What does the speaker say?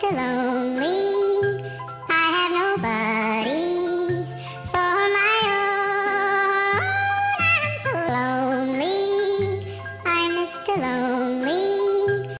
Mr. Lonely. I have nobody for my own. I'm so lonely. I'm Mr. Lonely.